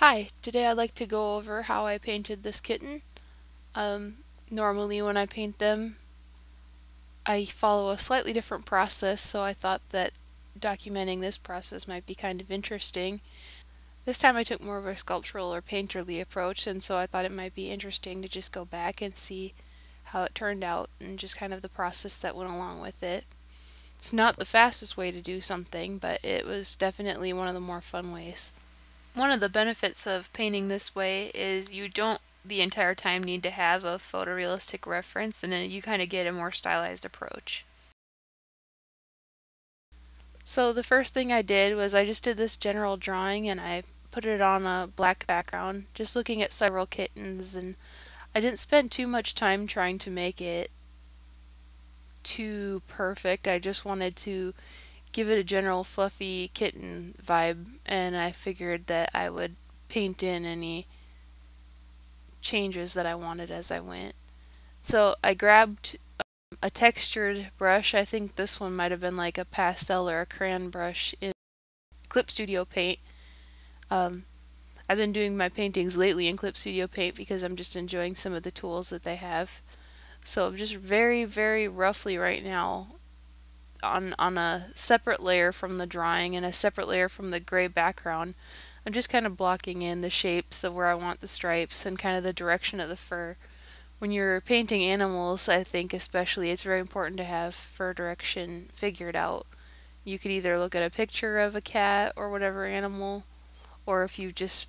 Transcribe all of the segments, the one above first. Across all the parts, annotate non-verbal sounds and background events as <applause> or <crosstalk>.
Hi, today I'd like to go over how I painted this kitten. Um, normally when I paint them, I follow a slightly different process, so I thought that documenting this process might be kind of interesting. This time I took more of a sculptural or painterly approach, and so I thought it might be interesting to just go back and see how it turned out and just kind of the process that went along with it. It's not the fastest way to do something, but it was definitely one of the more fun ways. One of the benefits of painting this way is you don't the entire time need to have a photorealistic reference and then you kind of get a more stylized approach. So the first thing I did was I just did this general drawing and I put it on a black background, just looking at several kittens and I didn't spend too much time trying to make it too perfect. I just wanted to give it a general fluffy kitten vibe and I figured that I would paint in any changes that I wanted as I went. So I grabbed um, a textured brush. I think this one might have been like a pastel or a crayon brush in Clip Studio Paint. Um, I've been doing my paintings lately in Clip Studio Paint because I'm just enjoying some of the tools that they have. So I'm just very, very roughly right now, on, on a separate layer from the drawing and a separate layer from the gray background. I'm just kind of blocking in the shapes of where I want the stripes and kind of the direction of the fur. When you're painting animals, I think especially, it's very important to have fur direction figured out. You could either look at a picture of a cat or whatever animal, or if you've just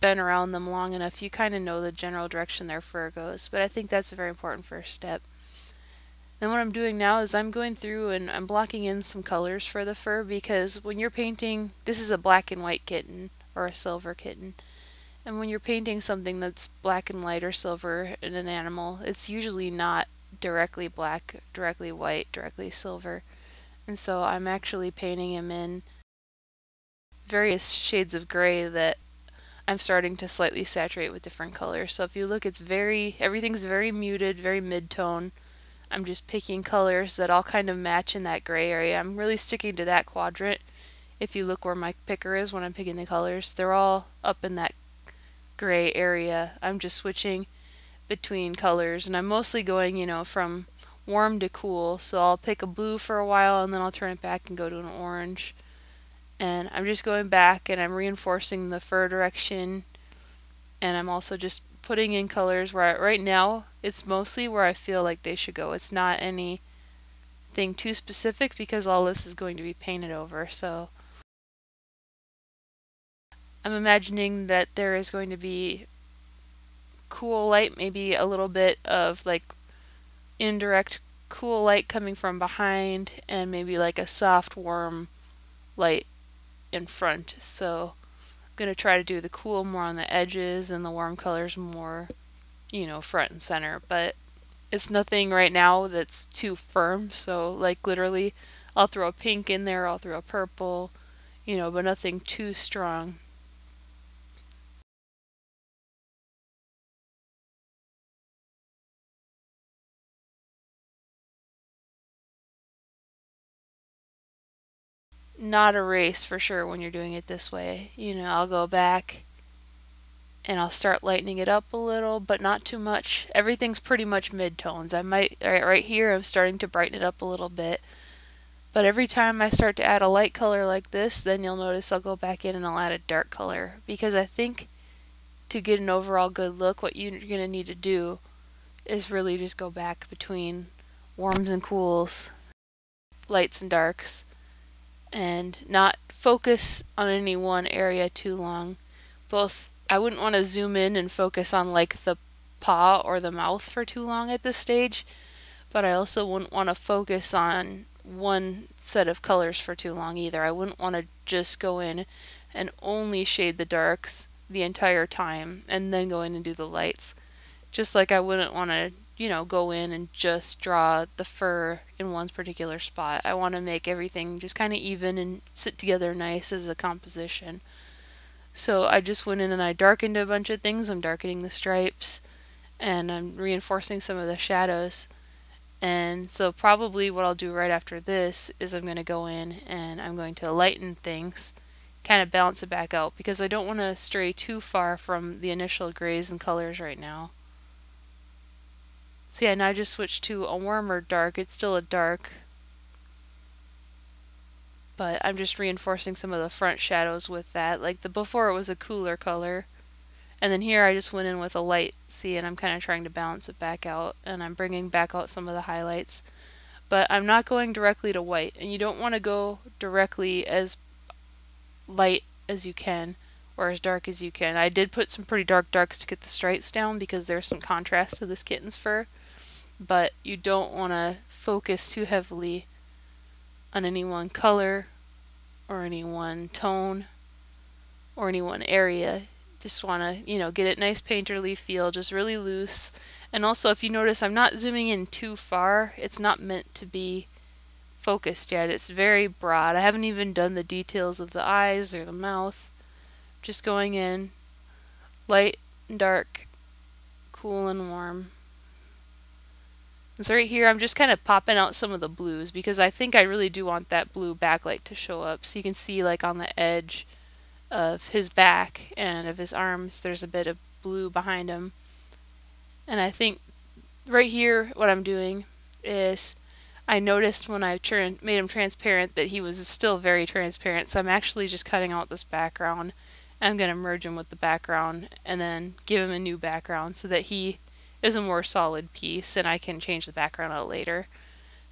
been around them long enough, you kind of know the general direction their fur goes. But I think that's a very important first step. And what I'm doing now is I'm going through and I'm blocking in some colors for the fur because when you're painting, this is a black and white kitten or a silver kitten. And when you're painting something that's black and white or silver in an animal, it's usually not directly black, directly white, directly silver. And so I'm actually painting him in various shades of gray that I'm starting to slightly saturate with different colors. So if you look, it's very, everything's very muted, very mid-tone. I'm just picking colors that all kind of match in that gray area. I'm really sticking to that quadrant. If you look where my picker is when I'm picking the colors, they're all up in that gray area. I'm just switching between colors and I'm mostly going, you know, from warm to cool. So I'll pick a blue for a while and then I'll turn it back and go to an orange. And I'm just going back and I'm reinforcing the fur direction and I'm also just putting in colors where I, right now it's mostly where I feel like they should go. It's not anything too specific because all this is going to be painted over. So I'm imagining that there is going to be cool light, maybe a little bit of like indirect cool light coming from behind and maybe like a soft warm light in front. So going to try to do the cool more on the edges and the warm colors more, you know, front and center. But it's nothing right now that's too firm. So like literally I'll throw a pink in there, I'll throw a purple, you know, but nothing too strong. Not a race for sure when you're doing it this way. You know, I'll go back and I'll start lightening it up a little, but not too much. Everything's pretty much mid-tones. I might, right, right here, I'm starting to brighten it up a little bit. But every time I start to add a light color like this, then you'll notice I'll go back in and I'll add a dark color. Because I think to get an overall good look, what you're going to need to do is really just go back between warms and cools, lights and darks, and not focus on any one area too long. Both, I wouldn't want to zoom in and focus on like the paw or the mouth for too long at this stage, but I also wouldn't want to focus on one set of colors for too long either. I wouldn't want to just go in and only shade the darks the entire time and then go in and do the lights. Just like I wouldn't want to you know, go in and just draw the fur in one particular spot. I want to make everything just kind of even and sit together nice as a composition. So I just went in and I darkened a bunch of things. I'm darkening the stripes and I'm reinforcing some of the shadows. And so probably what I'll do right after this is I'm going to go in and I'm going to lighten things kind of balance it back out because I don't want to stray too far from the initial grays and colors right now. So yeah, now I just switched to a warmer dark. It's still a dark, but I'm just reinforcing some of the front shadows with that. Like the before it was a cooler color, and then here I just went in with a light see, and I'm kind of trying to balance it back out, and I'm bringing back out some of the highlights. But I'm not going directly to white, and you don't want to go directly as light as you can or as dark as you can. I did put some pretty dark darks to get the stripes down because there's some contrast to this kitten's fur, but you don't want to focus too heavily on any one color or any one tone or any one area. Just want to, you know, get it nice painterly feel, just really loose. And also, if you notice, I'm not zooming in too far. It's not meant to be focused yet. It's very broad. I haven't even done the details of the eyes or the mouth. Just going in light and dark, cool and warm. So right here I'm just kind of popping out some of the blues because I think I really do want that blue backlight to show up. So you can see like on the edge of his back and of his arms there's a bit of blue behind him. And I think right here what I'm doing is I noticed when I made him transparent that he was still very transparent, so I'm actually just cutting out this background. I'm going to merge him with the background and then give him a new background so that he is a more solid piece and I can change the background out later.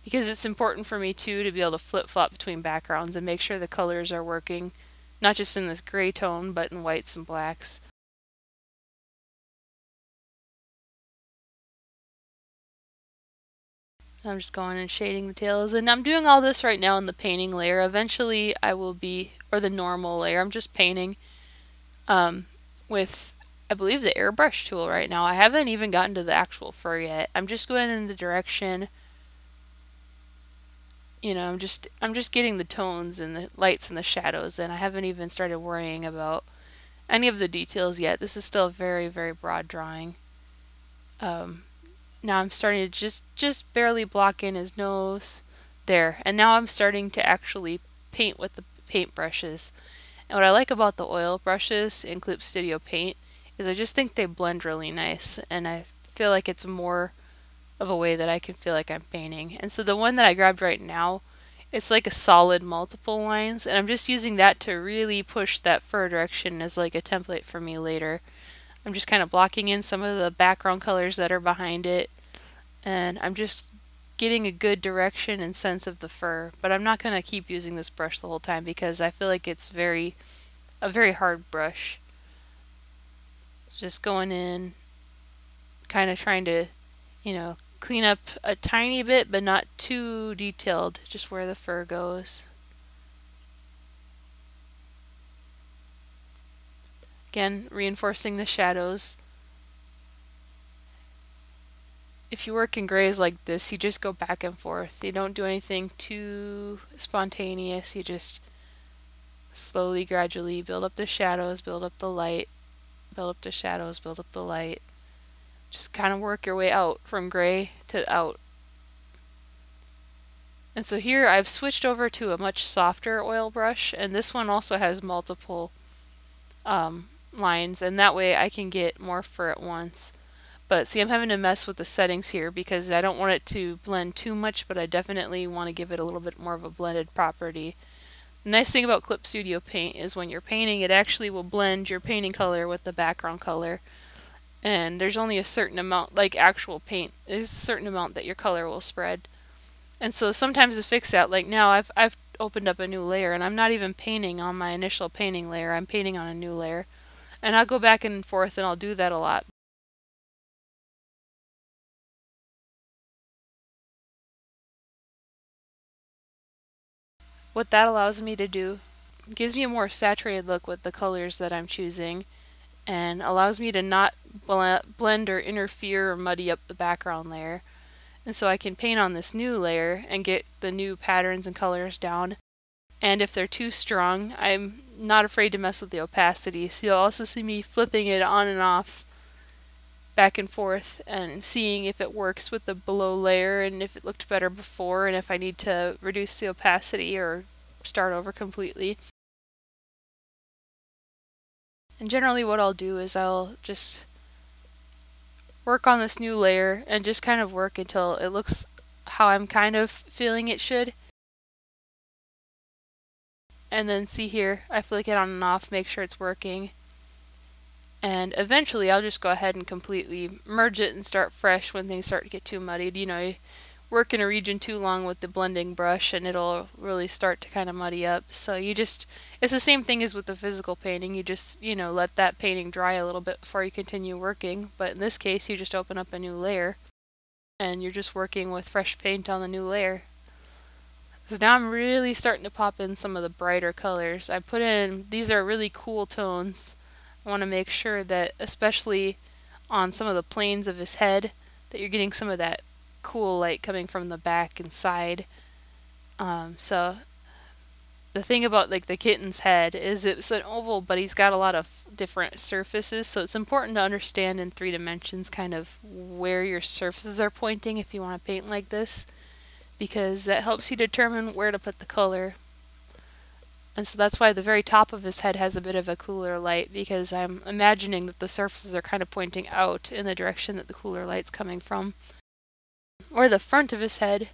Because it's important for me too to be able to flip-flop between backgrounds and make sure the colors are working, not just in this gray tone, but in whites and blacks. I'm just going and shading the tails and I'm doing all this right now in the painting layer. Eventually I will be, or the normal layer, I'm just painting um, with, I believe the airbrush tool right now. I haven't even gotten to the actual fur yet. I'm just going in the direction, you know, I'm just, I'm just getting the tones and the lights and the shadows and I haven't even started worrying about any of the details yet. This is still a very, very broad drawing. Um, now I'm starting to just just barely block in his nose there and now I'm starting to actually paint with the paint brushes and what I like about the oil brushes in Clip Studio Paint is I just think they blend really nice and I feel like it's more of a way that I can feel like I'm painting and so the one that I grabbed right now it's like a solid multiple lines and I'm just using that to really push that fur direction as like a template for me later. I'm just kind of blocking in some of the background colors that are behind it and I'm just getting a good direction and sense of the fur. But I'm not going to keep using this brush the whole time because I feel like it's very a very hard brush just going in kind of trying to you know clean up a tiny bit but not too detailed just where the fur goes Again, reinforcing the shadows. If you work in grays like this, you just go back and forth. You don't do anything too spontaneous. You just slowly, gradually build up the shadows, build up the light, build up the shadows, build up the light. Just kind of work your way out from gray to out. And so here I've switched over to a much softer oil brush, and this one also has multiple um, lines and that way I can get more fur at once. But see, I'm having to mess with the settings here because I don't want it to blend too much, but I definitely want to give it a little bit more of a blended property. Nice thing about Clip Studio Paint is when you're painting, it actually will blend your painting color with the background color. And there's only a certain amount, like actual paint, there's a certain amount that your color will spread. And so sometimes to fix that, like now I've, I've opened up a new layer and I'm not even painting on my initial painting layer, I'm painting on a new layer. And I'll go back and forth and I'll do that a lot. What that allows me to do gives me a more saturated look with the colors that I'm choosing and allows me to not blend or interfere or muddy up the background layer. And so I can paint on this new layer and get the new patterns and colors down. And if they're too strong, I'm not afraid to mess with the opacity. So you'll also see me flipping it on and off back and forth and seeing if it works with the below layer and if it looked better before and if I need to reduce the opacity or start over completely. And generally what I'll do is I'll just work on this new layer and just kind of work until it looks how I'm kind of feeling it should. And then see here, I flick it on and off, make sure it's working. And eventually I'll just go ahead and completely merge it and start fresh when things start to get too muddied. You know, you work in a region too long with the blending brush and it'll really start to kind of muddy up. So you just, it's the same thing as with the physical painting. You just, you know, let that painting dry a little bit before you continue working. But in this case, you just open up a new layer and you're just working with fresh paint on the new layer. So now I'm really starting to pop in some of the brighter colors. I put in, these are really cool tones. I want to make sure that, especially on some of the planes of his head, that you're getting some of that cool light coming from the back and side. Um, so the thing about like the kitten's head is it's an oval, but he's got a lot of different surfaces. So it's important to understand in three dimensions kind of where your surfaces are pointing if you want to paint like this, because that helps you determine where to put the color. And so that's why the very top of his head has a bit of a cooler light because I'm imagining that the surfaces are kind of pointing out in the direction that the cooler light's coming from or the front of his head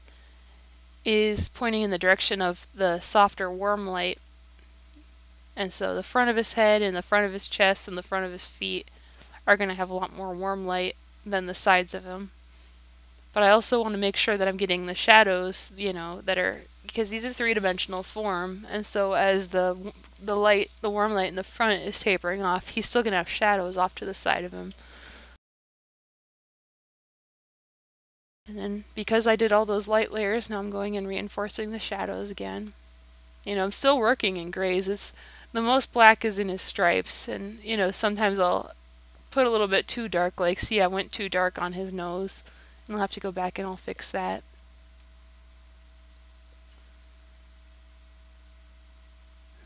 is pointing in the direction of the softer warm light. And so the front of his head and the front of his chest and the front of his feet are going to have a lot more warm light than the sides of him. But I also want to make sure that I'm getting the shadows, you know, that are because he's a three-dimensional form, and so as the the light, the warm light in the front is tapering off, he's still going to have shadows off to the side of him. And then because I did all those light layers, now I'm going and reinforcing the shadows again. You know, I'm still working in grays. It's the most black is in his stripes, and you know, sometimes I'll put a little bit too dark, like see I went too dark on his nose. And I'll have to go back and I'll fix that.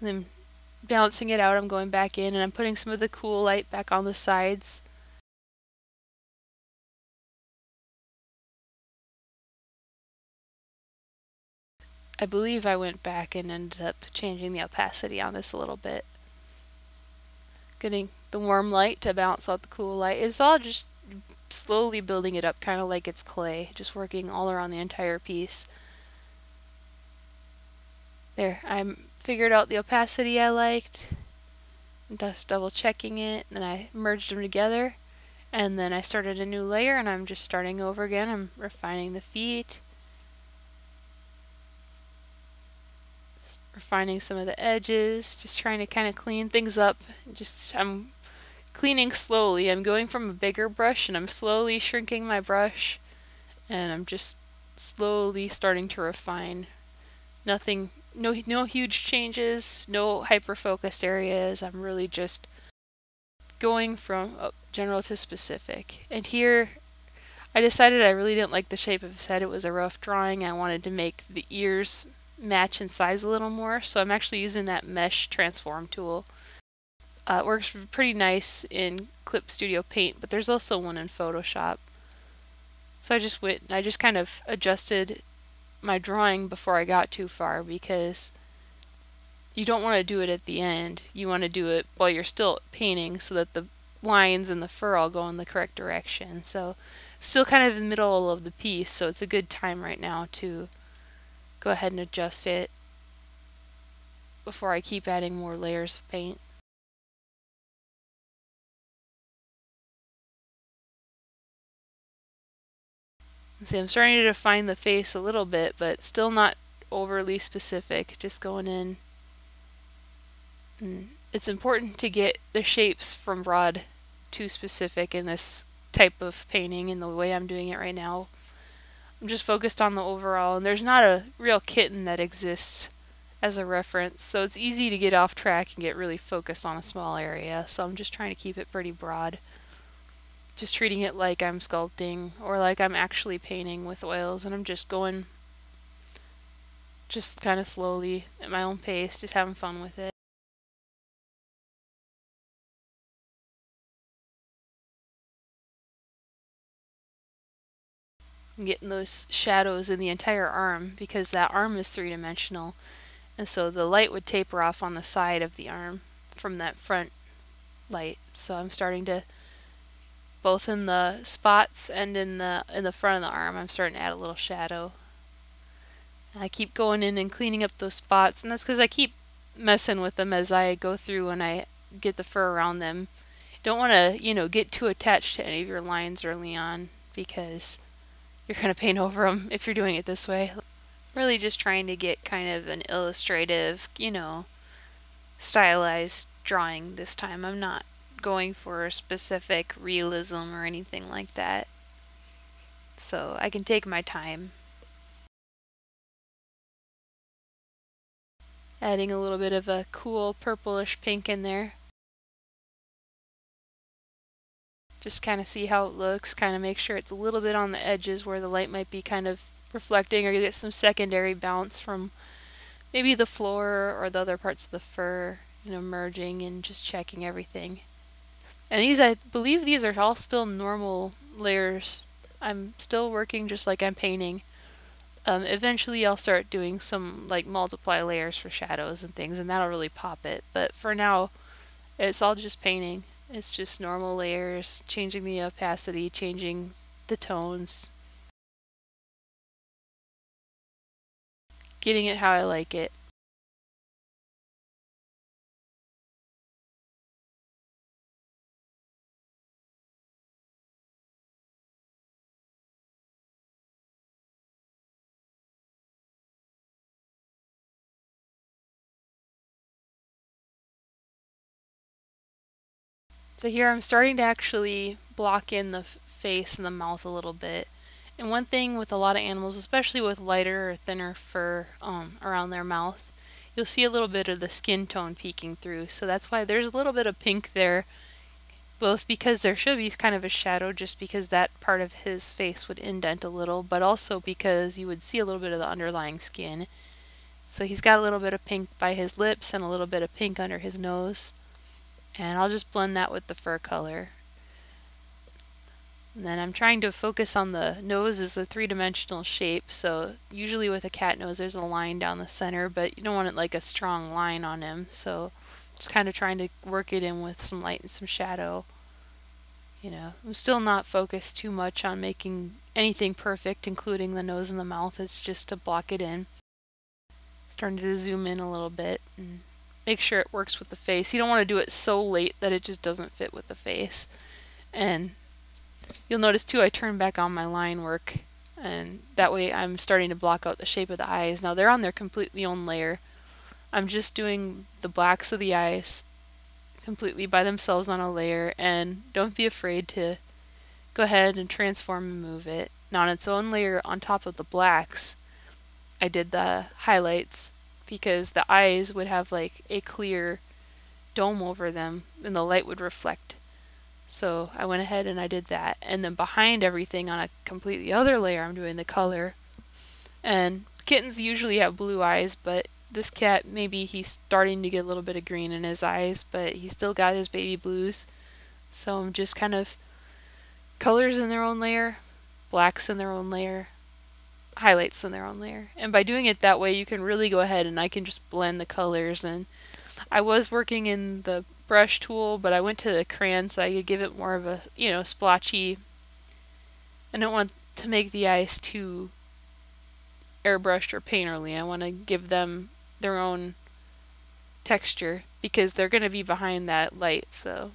Then balancing it out, I'm going back in and I'm putting some of the cool light back on the sides. I believe I went back and ended up changing the opacity on this a little bit. Getting the warm light to balance out the cool light. It's all just slowly building it up, kind of like it's clay, just working all around the entire piece. There, I figured out the opacity I liked, thus double checking it, and I merged them together, and then I started a new layer, and I'm just starting over again. I'm refining the feet, refining some of the edges, just trying to kind of clean things up. Just I'm cleaning slowly. I'm going from a bigger brush and I'm slowly shrinking my brush and I'm just slowly starting to refine. Nothing no no huge changes, no hyper focused areas. I'm really just going from uh, general to specific. And here I decided I really didn't like the shape of his head. It was a rough drawing. I wanted to make the ears match in size a little more. So I'm actually using that mesh transform tool. Uh, it works pretty nice in Clip Studio Paint, but there's also one in Photoshop. So I just went, I just kind of adjusted my drawing before I got too far because you don't want to do it at the end. You want to do it while you're still painting so that the lines and the fur all go in the correct direction. So still kind of in the middle of the piece, so it's a good time right now to go ahead and adjust it before I keep adding more layers of paint. See, I'm starting to define the face a little bit, but still not overly specific, just going in. And it's important to get the shapes from broad to specific in this type of painting in the way I'm doing it right now. I'm just focused on the overall, and there's not a real kitten that exists as a reference, so it's easy to get off track and get really focused on a small area, so I'm just trying to keep it pretty broad. Just treating it like I'm sculpting, or like I'm actually painting with oils, and I'm just going just kind of slowly at my own pace, just having fun with it. getting those shadows in the entire arm because that arm is three-dimensional and so the light would taper off on the side of the arm from that front light. So I'm starting to both in the spots and in the in the front of the arm I'm starting to add a little shadow. And I keep going in and cleaning up those spots and that's because I keep messing with them as I go through and I get the fur around them. Don't want to, you know, get too attached to any of your lines early on because you're going to paint over them if you're doing it this way. Really just trying to get kind of an illustrative, you know, stylized drawing this time. I'm not going for specific realism or anything like that. So I can take my time. Adding a little bit of a cool purplish pink in there. Just kind of see how it looks, kind of make sure it's a little bit on the edges where the light might be kind of reflecting or you get some secondary bounce from maybe the floor or the other parts of the fur, you know, merging and just checking everything. And these, I believe these are all still normal layers. I'm still working just like I'm painting. Um, eventually I'll start doing some like multiply layers for shadows and things and that'll really pop it. But for now, it's all just painting. It's just normal layers, changing the opacity, changing the tones. Getting it how I like it. So here I'm starting to actually block in the face and the mouth a little bit. And one thing with a lot of animals, especially with lighter or thinner fur um, around their mouth, you'll see a little bit of the skin tone peeking through. So that's why there's a little bit of pink there, both because there should be kind of a shadow just because that part of his face would indent a little, but also because you would see a little bit of the underlying skin. So he's got a little bit of pink by his lips and a little bit of pink under his nose. And I'll just blend that with the fur color. And then I'm trying to focus on the nose as a three-dimensional shape, so usually with a cat nose there's a line down the center, but you don't want it like a strong line on him, so just kind of trying to work it in with some light and some shadow. You know, I'm still not focused too much on making anything perfect, including the nose and the mouth, it's just to block it in. Starting to zoom in a little bit and make sure it works with the face. You don't want to do it so late that it just doesn't fit with the face. And you'll notice too I turn back on my line work and that way I'm starting to block out the shape of the eyes. Now they're on their completely own layer. I'm just doing the blacks of the eyes completely by themselves on a layer and don't be afraid to go ahead and transform and move it. Now on its own layer on top of the blacks I did the highlights because the eyes would have like a clear dome over them and the light would reflect. So I went ahead and I did that. And then behind everything on a completely other layer, I'm doing the color. And kittens usually have blue eyes, but this cat, maybe he's starting to get a little bit of green in his eyes, but he still got his baby blues. So I'm just kind of colors in their own layer, blacks in their own layer, highlights in their own layer. And by doing it that way, you can really go ahead and I can just blend the colors. And I was working in the brush tool, but I went to the crayon so I could give it more of a, you know, splotchy. I don't want to make the eyes too airbrushed or painterly. I want to give them their own texture because they're going to be behind that light, so.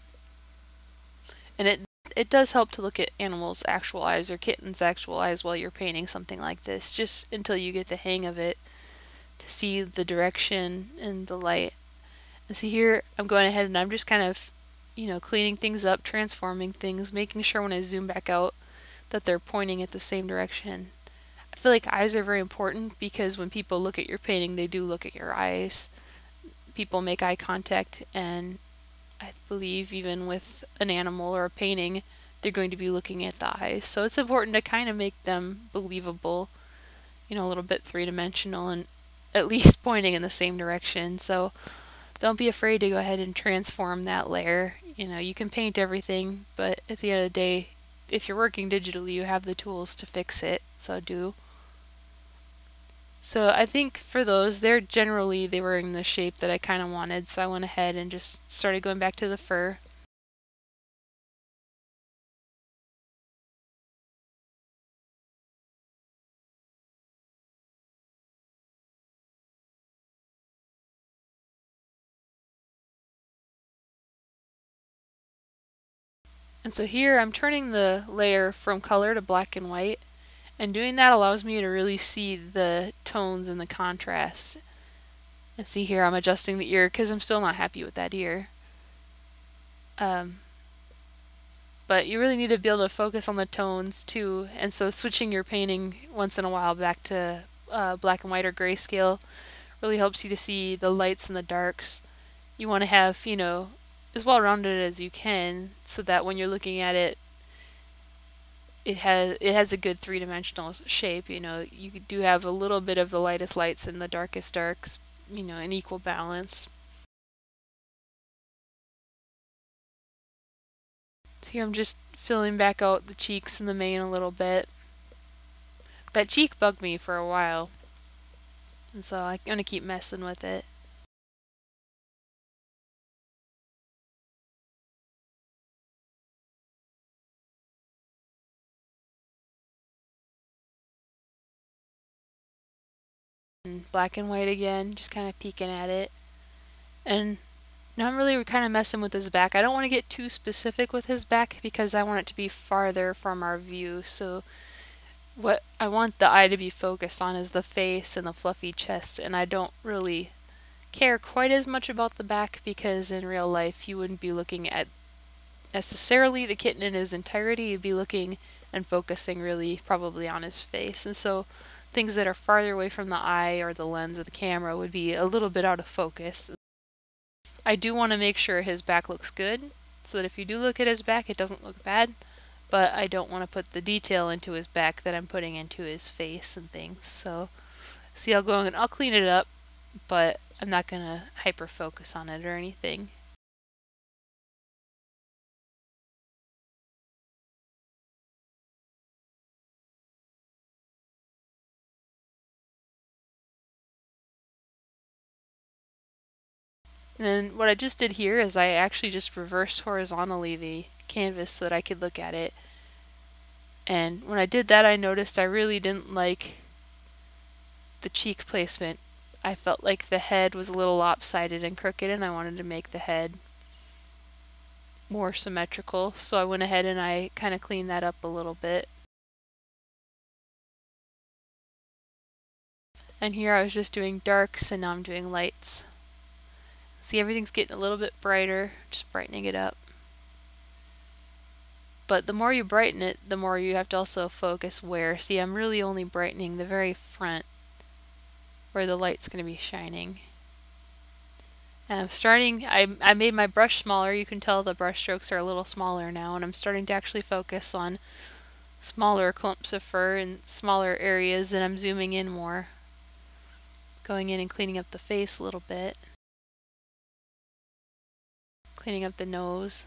And it it does help to look at animals' actual eyes or kittens' actual eyes while you're painting something like this, just until you get the hang of it to see the direction and the light. And see here, I'm going ahead and I'm just kind of, you know, cleaning things up, transforming things, making sure when I zoom back out that they're pointing at the same direction. I feel like eyes are very important because when people look at your painting, they do look at your eyes. People make eye contact and I believe even with an animal or a painting, they're going to be looking at the eyes. So it's important to kind of make them believable, you know, a little bit three-dimensional and at least <laughs> pointing in the same direction. So don't be afraid to go ahead and transform that layer. You know, you can paint everything, but at the end of the day, if you're working digitally, you have the tools to fix it. So do. So I think for those, they're generally, they were in the shape that I kind of wanted, so I went ahead and just started going back to the fur. And so here I'm turning the layer from color to black and white and doing that allows me to really see the tones and the contrast. And see here I'm adjusting the ear because I'm still not happy with that ear. Um, but you really need to be able to focus on the tones too and so switching your painting once in a while back to uh, black and white or grayscale really helps you to see the lights and the darks you want to have you know as well rounded as you can so that when you're looking at it it has it has a good three-dimensional shape you know you do have a little bit of the lightest lights and the darkest darks you know an equal balance So here I'm just filling back out the cheeks and the mane a little bit. That cheek bugged me for a while. And so I'm to keep messing with it. And black and white again, just kind of peeking at it. And now I'm really kind of messing with his back. I don't want to get too specific with his back because I want it to be farther from our view. So what I want the eye to be focused on is the face and the fluffy chest and I don't really care quite as much about the back because in real life you wouldn't be looking at necessarily the kitten in his entirety. You'd be looking and focusing really probably on his face. And so things that are farther away from the eye or the lens of the camera would be a little bit out of focus. I do want to make sure his back looks good, so that if you do look at his back, it doesn't look bad, but I don't want to put the detail into his back that I'm putting into his face and things. So, see, I'll go and I'll clean it up, but I'm not going to hyper focus on it or anything. And then what I just did here is I actually just reversed horizontally the canvas so that I could look at it. And when I did that, I noticed I really didn't like the cheek placement. I felt like the head was a little lopsided and crooked and I wanted to make the head more symmetrical. So I went ahead and I kind of cleaned that up a little bit. And here I was just doing darks and now I'm doing lights. See, everything's getting a little bit brighter, just brightening it up. But the more you brighten it, the more you have to also focus where. See, I'm really only brightening the very front where the light's going to be shining. And I'm starting, I, I made my brush smaller. You can tell the brush strokes are a little smaller now, and I'm starting to actually focus on smaller clumps of fur and smaller areas, and I'm zooming in more. Going in and cleaning up the face a little bit. Cleaning up the nose.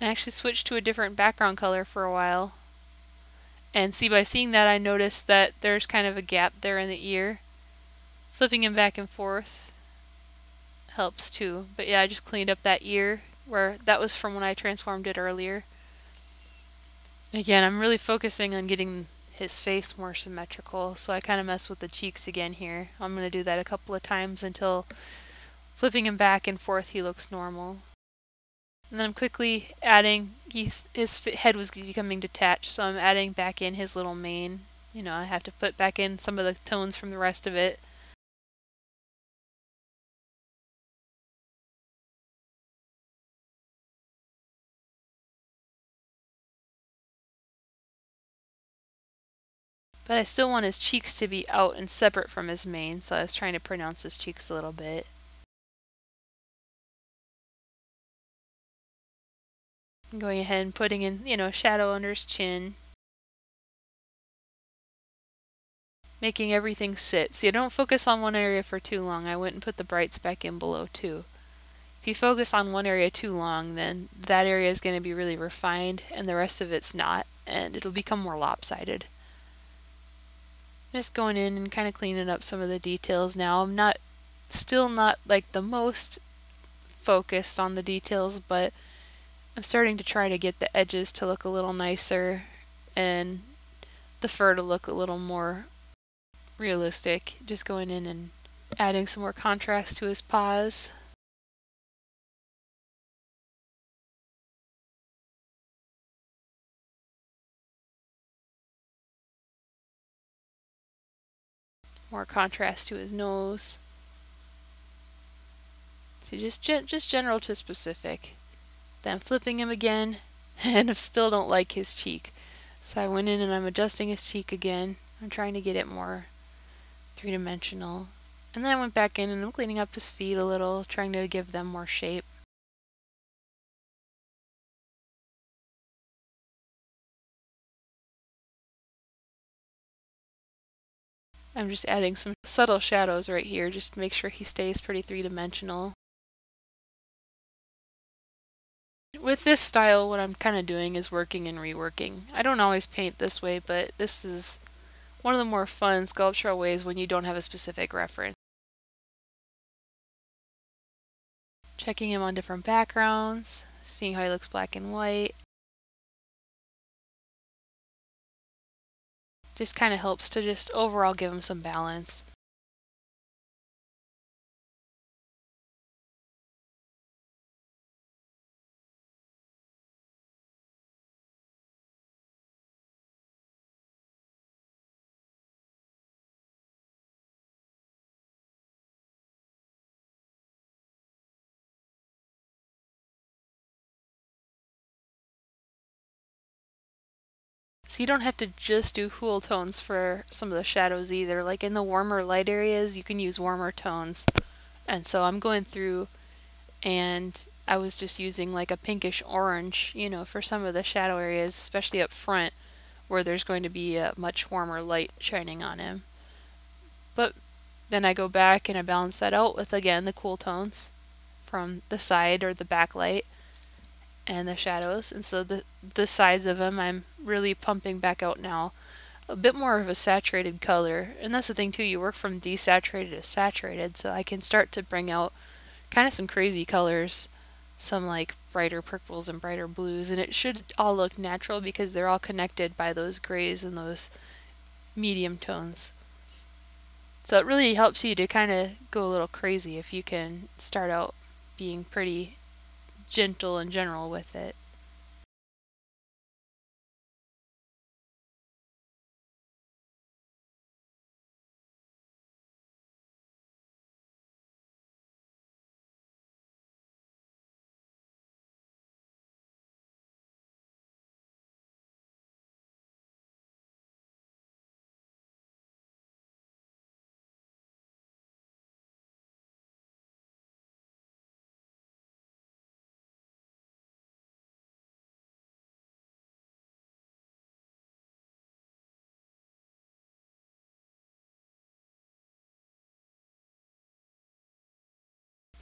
I actually switched to a different background color for a while. And see, by seeing that, I noticed that there's kind of a gap there in the ear. Flipping him back and forth helps too. But yeah, I just cleaned up that ear where that was from when I transformed it earlier. Again, I'm really focusing on getting his face more symmetrical. So I kind of mess with the cheeks again here. I'm going to do that a couple of times until flipping him back and forth he looks normal. And then I'm quickly adding, he's, his head was becoming detached, so I'm adding back in his little mane. You know, I have to put back in some of the tones from the rest of it. But I still want his cheeks to be out and separate from his mane, so I was trying to pronounce his cheeks a little bit. I'm going ahead and putting in, you know, shadow under his chin. Making everything sit. See, I don't focus on one area for too long. I went and put the brights back in below too. If you focus on one area too long, then that area is going to be really refined and the rest of it's not, and it'll become more lopsided. Just going in and kind of cleaning up some of the details now. I'm not, still not like the most focused on the details, but I'm starting to try to get the edges to look a little nicer and the fur to look a little more realistic. Just going in and adding some more contrast to his paws. More contrast to his nose. So just just general to specific. Then flipping him again, <laughs> and I still don't like his cheek. So I went in and I'm adjusting his cheek again. I'm trying to get it more three-dimensional. And then I went back in and I'm cleaning up his feet a little, trying to give them more shape. I'm just adding some subtle shadows right here just to make sure he stays pretty three-dimensional. With this style, what I'm kind of doing is working and reworking. I don't always paint this way, but this is one of the more fun sculptural ways when you don't have a specific reference. Checking him on different backgrounds, seeing how he looks black and white. Just kind of helps to just overall give them some balance. You don't have to just do cool tones for some of the shadows either. Like in the warmer light areas, you can use warmer tones. And so I'm going through and I was just using like a pinkish orange, you know, for some of the shadow areas, especially up front where there's going to be a much warmer light shining on him. But then I go back and I balance that out with again the cool tones from the side or the backlight and the shadows and so the the sides of them I'm really pumping back out now. A bit more of a saturated color and that's the thing too you work from desaturated to saturated so I can start to bring out kind of some crazy colors some like brighter purples and brighter blues and it should all look natural because they're all connected by those grays and those medium tones. So it really helps you to kind of go a little crazy if you can start out being pretty gentle and general with it.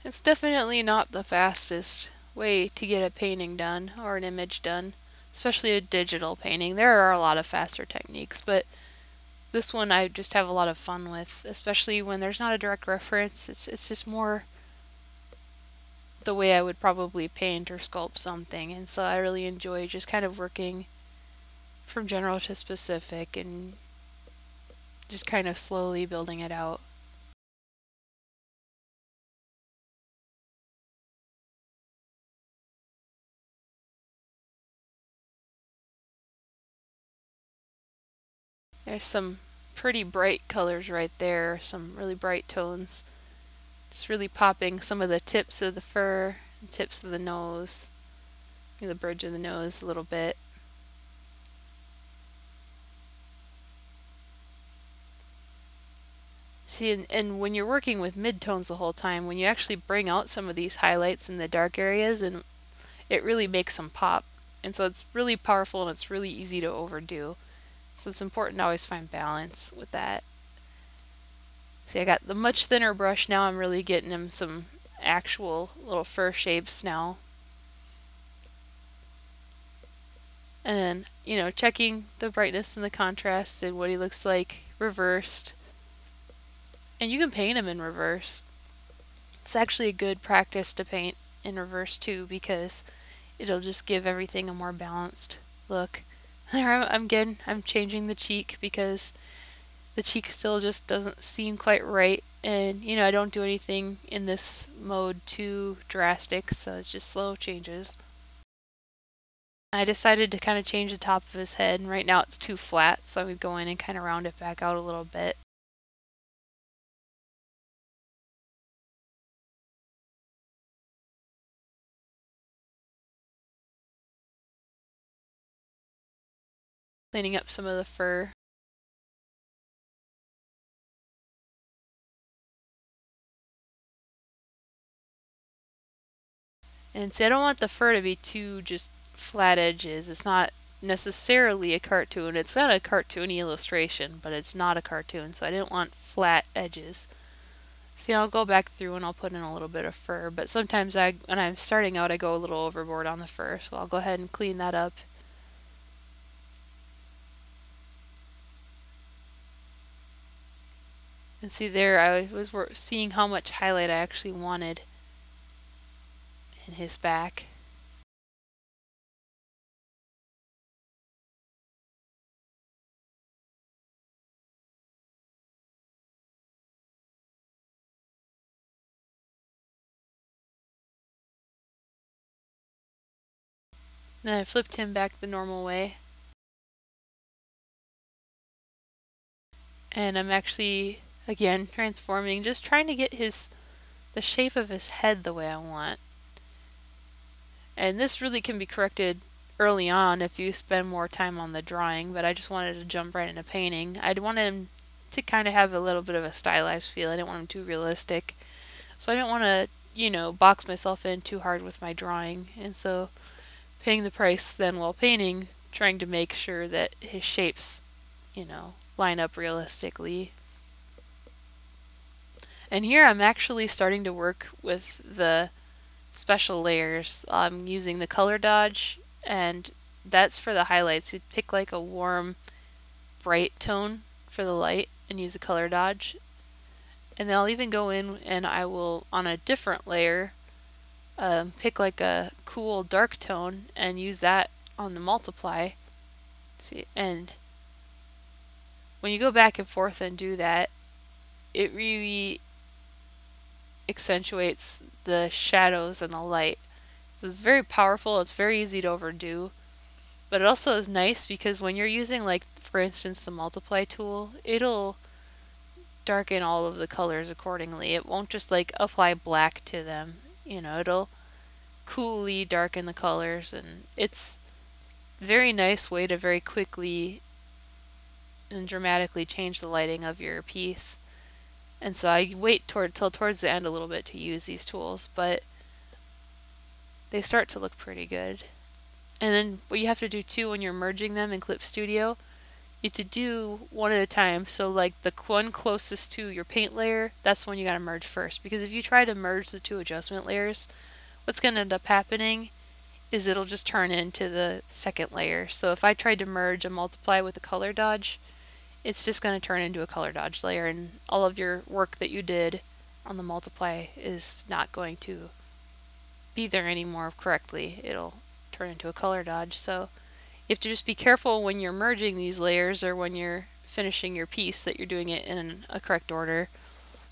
It's definitely not the fastest way to get a painting done or an image done, especially a digital painting. There are a lot of faster techniques, but this one I just have a lot of fun with, especially when there's not a direct reference. It's it's just more the way I would probably paint or sculpt something, and so I really enjoy just kind of working from general to specific and just kind of slowly building it out. There's some pretty bright colors right there, some really bright tones. Just really popping some of the tips of the fur, and tips of the nose, the bridge of the nose a little bit. See, and, and when you're working with midtones the whole time, when you actually bring out some of these highlights in the dark areas, and it really makes them pop. And so it's really powerful and it's really easy to overdo. So it's important to always find balance with that. See, I got the much thinner brush now. I'm really getting him some actual little fur shapes now. And then, you know, checking the brightness and the contrast and what he looks like reversed. And you can paint him in reverse. It's actually a good practice to paint in reverse too because it'll just give everything a more balanced look. <laughs> I'm, I'm I'm changing the cheek because the cheek still just doesn't seem quite right and you know I don't do anything in this mode too drastic so it's just slow changes. I decided to kind of change the top of his head and right now it's too flat so I'm going to go in and kind of round it back out a little bit. Cleaning up some of the fur. And see, I don't want the fur to be too just flat edges. It's not necessarily a cartoon. It's not a cartoony illustration, but it's not a cartoon, so I didn't want flat edges. See, I'll go back through and I'll put in a little bit of fur, but sometimes I, when I'm starting out, I go a little overboard on the fur, so I'll go ahead and clean that up. And see there, I was seeing how much highlight I actually wanted in his back. Then I flipped him back the normal way. And I'm actually, again, transforming, just trying to get his, the shape of his head the way I want. And this really can be corrected early on if you spend more time on the drawing, but I just wanted to jump right into painting. I'd want him to kind of have a little bit of a stylized feel. I didn't want him too realistic. So I didn't want to, you know, box myself in too hard with my drawing. And so paying the price then while painting, trying to make sure that his shapes, you know, line up realistically. And here I'm actually starting to work with the special layers. I'm using the color dodge and that's for the highlights. You pick like a warm bright tone for the light and use a color dodge. And then I'll even go in and I will on a different layer um, pick like a cool dark tone and use that on the multiply. See and when you go back and forth and do that, it really accentuates the shadows and the light. It's very powerful, it's very easy to overdo, but it also is nice because when you're using like for instance the multiply tool, it'll darken all of the colors accordingly. It won't just like apply black to them, you know, it'll coolly darken the colors and it's very nice way to very quickly and dramatically change the lighting of your piece. And so I wait toward till towards the end a little bit to use these tools, but they start to look pretty good. And then what you have to do too when you're merging them in Clip Studio, you have to do one at a time. So like the one closest to your paint layer, that's when you gotta merge first. Because if you try to merge the two adjustment layers, what's gonna end up happening is it'll just turn into the second layer. So if I tried to merge a multiply with a color dodge, it's just going to turn into a color dodge layer and all of your work that you did on the multiply is not going to be there anymore correctly. It'll turn into a color dodge. So you have to just be careful when you're merging these layers or when you're finishing your piece that you're doing it in a correct order.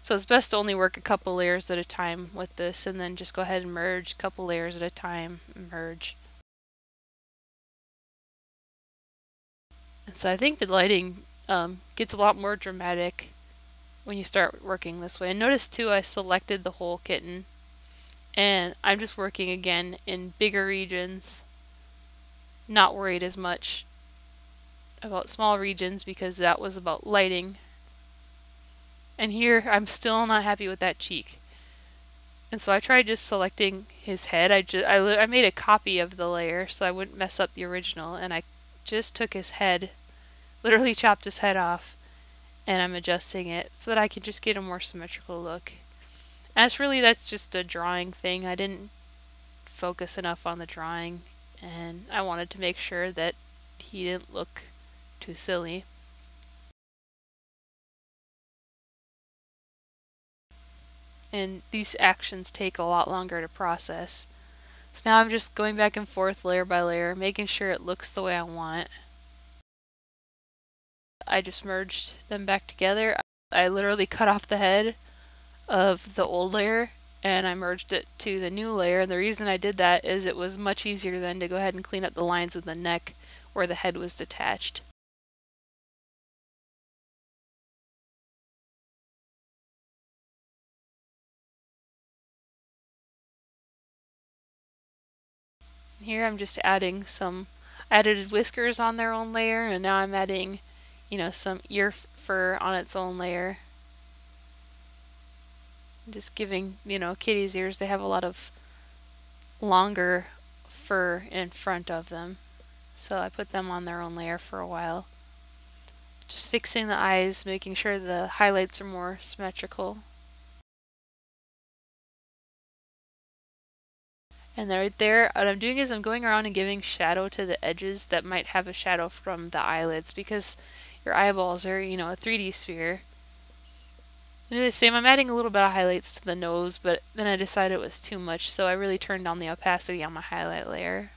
So it's best to only work a couple layers at a time with this and then just go ahead and merge a couple layers at a time, merge. And so I think the lighting um, gets a lot more dramatic when you start working this way. And notice too, I selected the whole kitten and I'm just working again in bigger regions, not worried as much about small regions because that was about lighting. And here I'm still not happy with that cheek. And so I tried just selecting his head. I just I, I made a copy of the layer so I wouldn't mess up the original and I just took his head literally chopped his head off and I'm adjusting it so that I can just get a more symmetrical look. As really that's just a drawing thing. I didn't focus enough on the drawing and I wanted to make sure that he didn't look too silly. And these actions take a lot longer to process. So now I'm just going back and forth layer by layer, making sure it looks the way I want. I just merged them back together. I literally cut off the head of the old layer and I merged it to the new layer. And the reason I did that is it was much easier then to go ahead and clean up the lines of the neck where the head was detached. Here I'm just adding some added whiskers on their own layer and now I'm adding you know some ear fur on its own layer. Just giving you know kitty's ears. They have a lot of longer fur in front of them. So I put them on their own layer for a while. Just fixing the eyes making sure the highlights are more symmetrical. And right there, what I'm doing is I'm going around and giving shadow to the edges that might have a shadow from the eyelids because your eyeballs are, you know, a 3D sphere. And the same, I'm adding a little bit of highlights to the nose, but then I decided it was too much, so I really turned down the opacity on my highlight layer.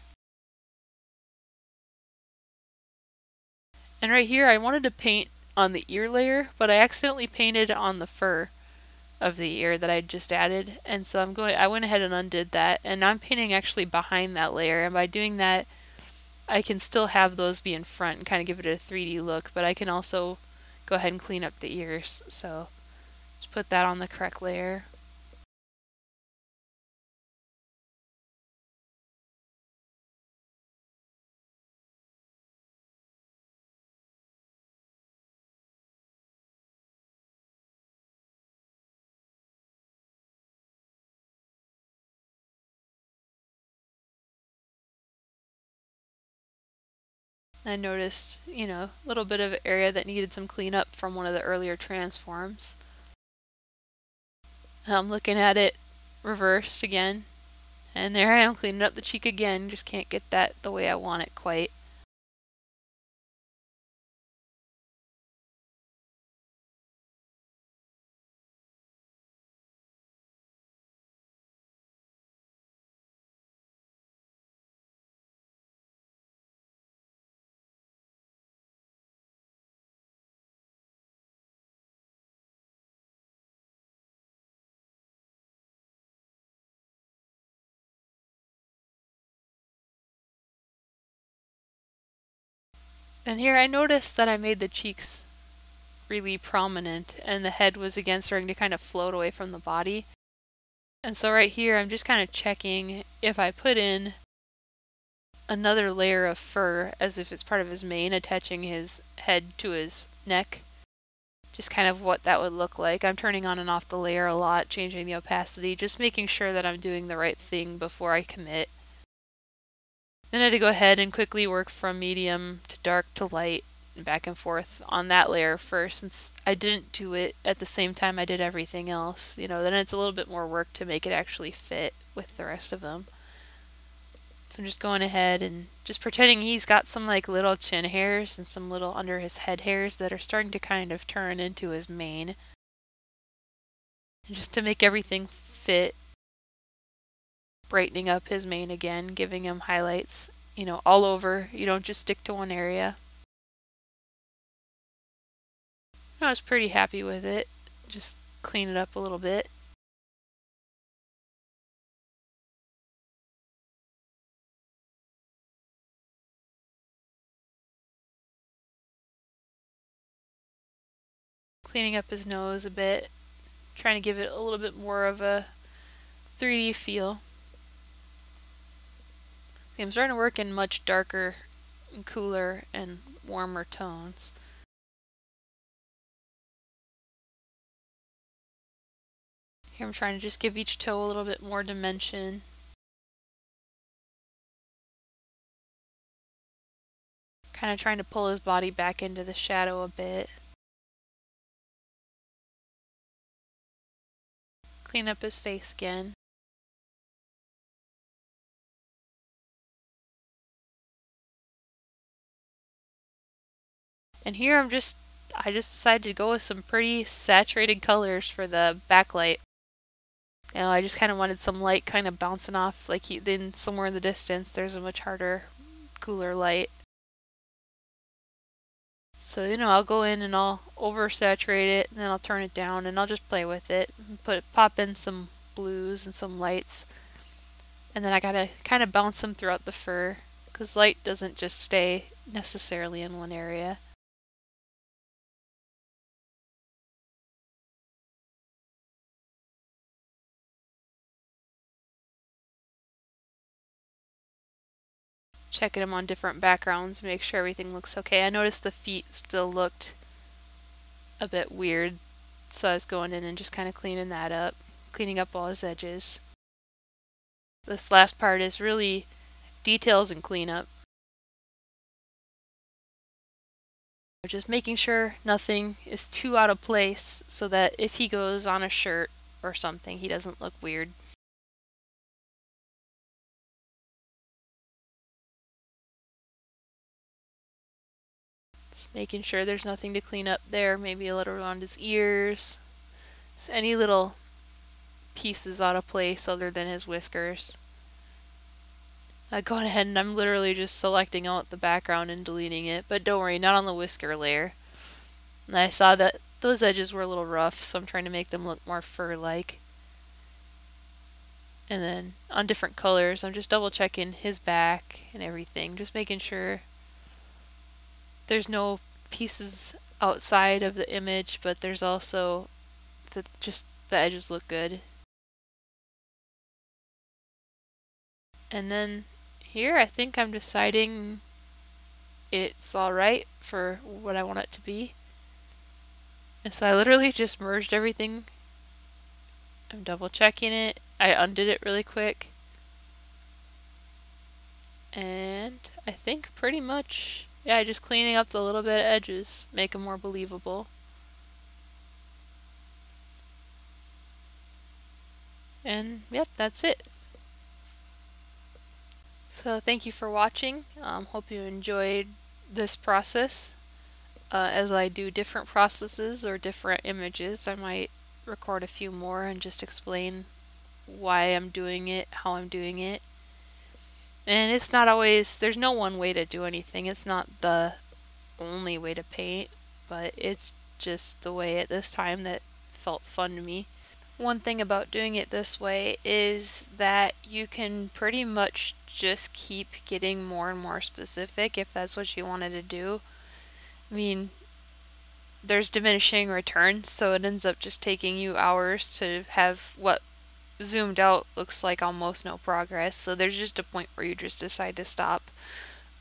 And right here, I wanted to paint on the ear layer, but I accidentally painted on the fur of the ear that I just added and so I'm going I went ahead and undid that and I'm painting actually behind that layer and by doing that I can still have those be in front and kind of give it a 3D look but I can also go ahead and clean up the ears. So just put that on the correct layer I noticed, you know, a little bit of area that needed some cleanup from one of the earlier transforms. I'm looking at it reversed again, and there I am cleaning up the cheek again, just can't get that the way I want it quite. And here I noticed that I made the cheeks really prominent and the head was again starting to kind of float away from the body. And so right here I'm just kind of checking if I put in another layer of fur as if it's part of his mane attaching his head to his neck just kind of what that would look like. I'm turning on and off the layer a lot, changing the opacity, just making sure that I'm doing the right thing before I commit. Then I had to go ahead and quickly work from medium to dark to light and back and forth on that layer first since I didn't do it at the same time I did everything else. You know, then it's a little bit more work to make it actually fit with the rest of them. So I'm just going ahead and just pretending he's got some like little chin hairs and some little under his head hairs that are starting to kind of turn into his mane. And just to make everything fit brightening up his mane again, giving him highlights, you know, all over. You don't just stick to one area. I was pretty happy with it. Just clean it up a little bit. Cleaning up his nose a bit, trying to give it a little bit more of a 3D feel. See, I'm starting to work in much darker and cooler and warmer tones. Here I'm trying to just give each toe a little bit more dimension. Kind of trying to pull his body back into the shadow a bit. Clean up his face again. And here I'm just, I just decided to go with some pretty saturated colors for the backlight. You know, I just kind of wanted some light kind of bouncing off, like then somewhere in the distance there's a much harder, cooler light. So, you know, I'll go in and I'll oversaturate it and then I'll turn it down and I'll just play with it. Put pop in some blues and some lights. And then I gotta kind of bounce them throughout the fur because light doesn't just stay necessarily in one area. Checking them on different backgrounds, make sure everything looks okay. I noticed the feet still looked a bit weird, so I was going in and just kind of cleaning that up, cleaning up all his edges. This last part is really details and cleanup. Just making sure nothing is too out of place so that if he goes on a shirt or something, he doesn't look weird. Making sure there's nothing to clean up there, maybe a little around his ears. So any little pieces out of place other than his whiskers. I go ahead and I'm literally just selecting out the background and deleting it, but don't worry, not on the whisker layer. And I saw that those edges were a little rough, so I'm trying to make them look more fur-like. And then on different colors, I'm just double checking his back and everything, just making sure there's no pieces outside of the image, but there's also the, just the edges look good. And then here I think I'm deciding it's alright for what I want it to be. And so I literally just merged everything. I'm double checking it. I undid it really quick. And I think pretty much yeah, just cleaning up the little bit of edges, make them more believable. And yep, that's it. So thank you for watching. Um, hope you enjoyed this process. Uh, as I do different processes or different images, I might record a few more and just explain why I'm doing it, how I'm doing it, and it's not always, there's no one way to do anything. It's not the only way to paint, but it's just the way at this time that felt fun to me. One thing about doing it this way is that you can pretty much just keep getting more and more specific if that's what you wanted to do. I mean, there's diminishing returns, so it ends up just taking you hours to have what zoomed out looks like almost no progress. So there's just a point where you just decide to stop.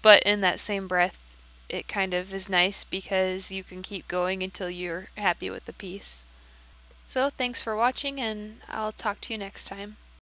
But in that same breath, it kind of is nice because you can keep going until you're happy with the piece. So thanks for watching and I'll talk to you next time.